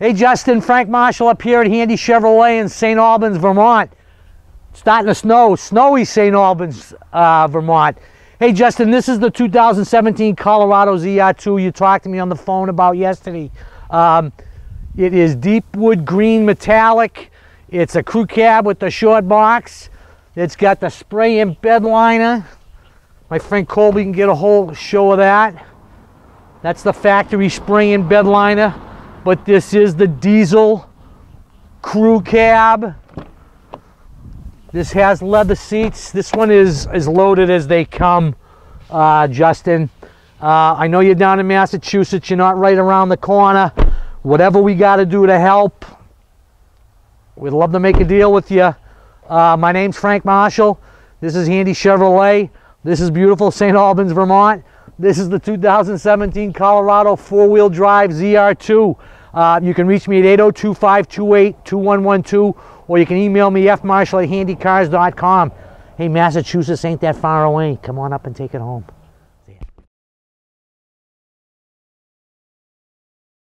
Hey Justin, Frank Marshall up here at Handy Chevrolet in St. Albans, Vermont. starting to snow, snowy St. Albans, uh, Vermont. Hey Justin, this is the 2017 Colorado ZR2 you talked to me on the phone about yesterday. Um, it is deep wood green metallic. It's a crew cab with the short box. It's got the spray in bed liner. My friend Colby can get a whole show of that. That's the factory spray in bed liner but this is the diesel crew cab. This has leather seats. This one is as loaded as they come, uh, Justin. Uh, I know you're down in Massachusetts. You're not right around the corner. Whatever we got to do to help, we'd love to make a deal with you. Uh, my name's Frank Marshall. This is Handy Chevrolet. This is beautiful St. Albans, Vermont. This is the 2017 Colorado four-wheel drive ZR2. Uh, you can reach me at 802-528-2112 or you can email me fmarshall at handycars.com. Hey, Massachusetts ain't that far away. Come on up and take it home.